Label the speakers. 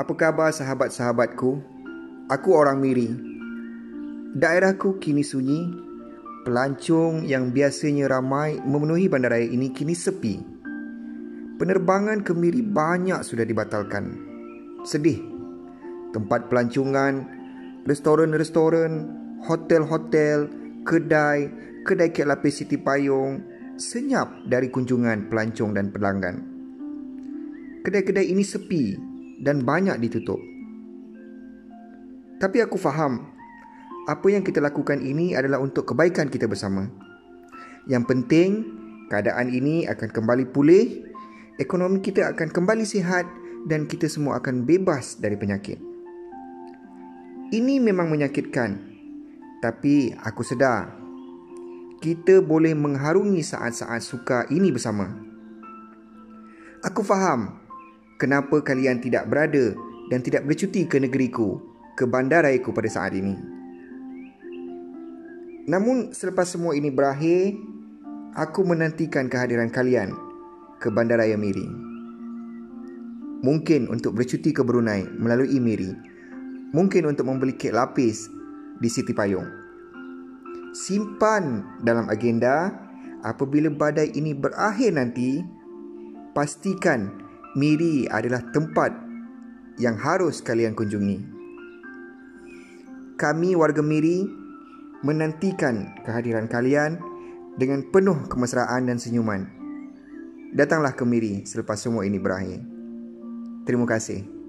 Speaker 1: Apa khabar sahabat-sahabatku? Aku orang Miri. Daerahku kini sunyi. Pelancong yang biasanya ramai memenuhi bandaraya ini kini sepi. Penerbangan ke Miri banyak sudah dibatalkan. Sedih. Tempat pelancongan, restoran-restoran, hotel-hotel, kedai, kedai kek lapis Siti Payung senyap dari kunjungan pelancong dan pelanggan. Kedai-kedai ini sepi dan banyak ditutup. Tapi aku faham, apa yang kita lakukan ini adalah untuk kebaikan kita bersama. Yang penting, keadaan ini akan kembali pulih, ekonomi kita akan kembali sihat dan kita semua akan bebas dari penyakit. Ini memang menyakitkan, tapi aku sedar kita boleh mengharungi saat-saat suka ini bersama. Aku faham kenapa kalian tidak berada dan tidak bercuti ke negeriku, ke bandaraiku pada saat ini. Namun selepas semua ini berakhir, aku menantikan kehadiran kalian ke bandaraya Miri. Mungkin untuk bercuti ke Brunei melalui Miri. Mungkin untuk membeli kek lapis di Siti Payung. Simpan dalam agenda apabila badai ini berakhir nanti, pastikan Miri adalah tempat yang harus kalian kunjungi. Kami warga Miri menantikan kehadiran kalian dengan penuh kemesraan dan senyuman. Datanglah ke Miri selepas semua ini berakhir. Terima kasih.